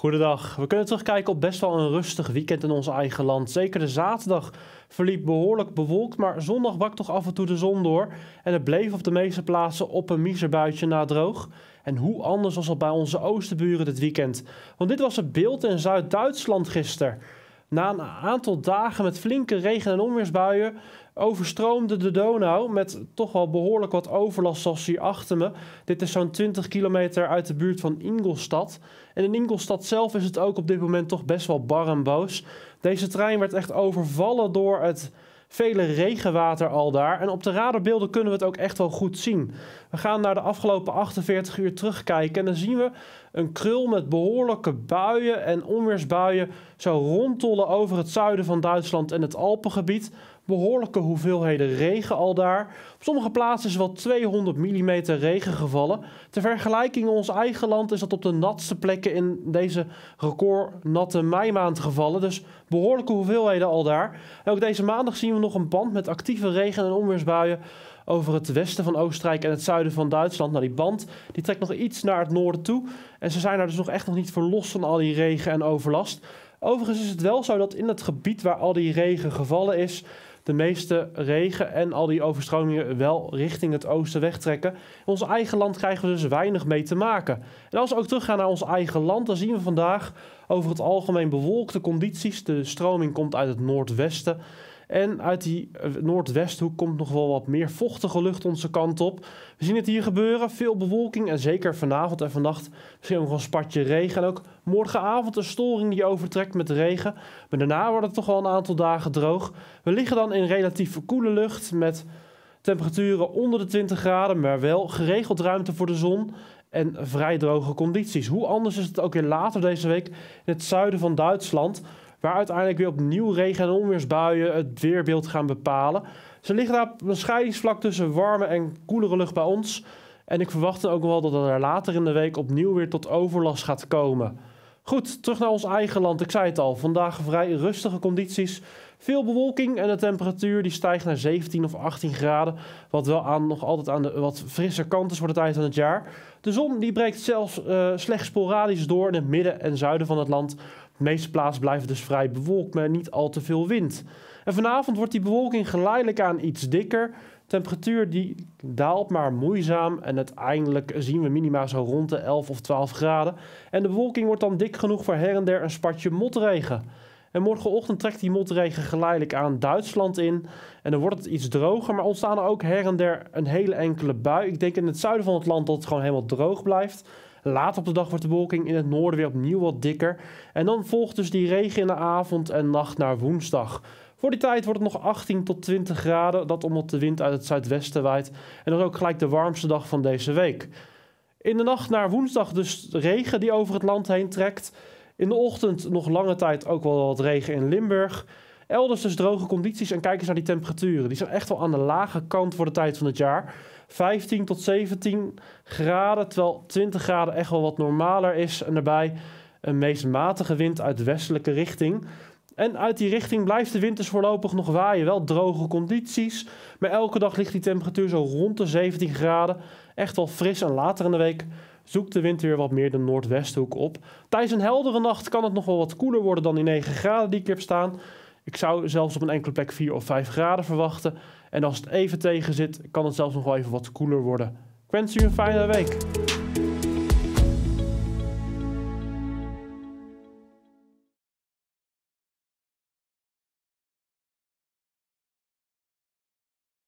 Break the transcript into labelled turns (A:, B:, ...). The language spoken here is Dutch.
A: Goedendag. We kunnen terugkijken op best wel een rustig weekend in ons eigen land. Zeker de zaterdag verliep behoorlijk bewolkt, maar zondag brak toch af en toe de zon door. En het bleef op de meeste plaatsen op een miserbuitje na droog. En hoe anders was het bij onze oosterburen dit weekend? Want dit was het beeld in Zuid-Duitsland gisteren. Na een aantal dagen met flinke regen- en onweersbuien overstroomde de Donau met toch wel behoorlijk wat overlast zoals hier achter me. Dit is zo'n 20 kilometer uit de buurt van Ingolstadt. En in Ingolstadt zelf is het ook op dit moment toch best wel bar en boos. Deze trein werd echt overvallen door het vele regenwater al daar. En op de radarbeelden kunnen we het ook echt wel goed zien. We gaan naar de afgelopen 48 uur terugkijken en dan zien we een krul met behoorlijke buien en onweersbuien zo rondtollen over het zuiden van Duitsland en het Alpengebied behoorlijke hoeveelheden regen al daar. Op sommige plaatsen is wel 200 mm regen gevallen. Ter vergelijking in ons eigen land is dat op de natste plekken in deze recordnatte meimaand gevallen. Dus behoorlijke hoeveelheden al daar. Ook deze maandag zien we nog een band met actieve regen- en onweersbuien over het westen van Oostenrijk en het zuiden van Duitsland. Nou, die band die trekt nog iets naar het noorden toe. En ze zijn daar dus nog echt nog niet verlost van al die regen en overlast. Overigens is het wel zo dat in het gebied waar al die regen gevallen is, de meeste regen en al die overstromingen wel richting het oosten wegtrekken. In ons eigen land krijgen we dus weinig mee te maken. En als we ook teruggaan naar ons eigen land, dan zien we vandaag over het algemeen bewolkte condities. De stroming komt uit het noordwesten. En uit die eh, noordwesthoek komt nog wel wat meer vochtige lucht onze kant op. We zien het hier gebeuren. Veel bewolking en zeker vanavond en vannacht misschien nog een spatje regen. En ook morgenavond een storing die overtrekt met regen. Maar daarna wordt het toch wel een aantal dagen droog. We liggen dan in relatief koele lucht met temperaturen onder de 20 graden, maar wel geregeld ruimte voor de zon en vrij droge condities. Hoe anders is het ook weer later deze week in het zuiden van Duitsland, waar uiteindelijk weer opnieuw regen- en onweersbuien het weerbeeld gaan bepalen. Ze liggen daar op een scheidingsvlak tussen warme en koelere lucht bij ons. En ik verwacht ook wel dat er later in de week opnieuw weer tot overlast gaat komen. Goed, terug naar ons eigen land. Ik zei het al, vandaag vrij rustige condities. Veel bewolking en de temperatuur die stijgt naar 17 of 18 graden. Wat wel aan, nog altijd aan de wat frisser kant is voor de tijd van het jaar. De zon die breekt zelfs uh, slechts sporadisch door in het midden en zuiden van het land. De meeste plaatsen blijven dus vrij bewolkt met niet al te veel wind. En vanavond wordt die bewolking geleidelijk aan iets dikker. Temperatuur die daalt maar moeizaam en uiteindelijk zien we minima zo rond de 11 of 12 graden. En de bewolking wordt dan dik genoeg voor her en der een spatje motregen. En morgenochtend trekt die motregen geleidelijk aan Duitsland in. En dan wordt het iets droger, maar ontstaan er ook her en der een hele enkele bui. Ik denk in het zuiden van het land dat het gewoon helemaal droog blijft. Later op de dag wordt de bewolking in het noorden weer opnieuw wat dikker. En dan volgt dus die regen in de avond en nacht naar woensdag. Voor die tijd wordt het nog 18 tot 20 graden, dat omdat de wind uit het zuidwesten waait. En dat is ook gelijk de warmste dag van deze week. In de nacht naar woensdag dus regen die over het land heen trekt. In de ochtend nog lange tijd ook wel wat regen in Limburg. Elders dus droge condities en kijk eens naar die temperaturen. Die zijn echt wel aan de lage kant voor de tijd van het jaar. 15 tot 17 graden, terwijl 20 graden echt wel wat normaler is. En daarbij een meest matige wind uit westelijke richting. En uit die richting blijft de wind voorlopig nog waaien. Wel droge condities. Maar elke dag ligt die temperatuur zo rond de 17 graden. Echt wel fris. En later in de week zoekt de wind weer wat meer de noordwesthoek op. Tijdens een heldere nacht kan het nog wel wat koeler worden dan die 9 graden die ik heb staan. Ik zou zelfs op een enkele plek 4 of 5 graden verwachten. En als het even tegen zit, kan het zelfs nog wel even wat koeler worden. Ik wens u een fijne week.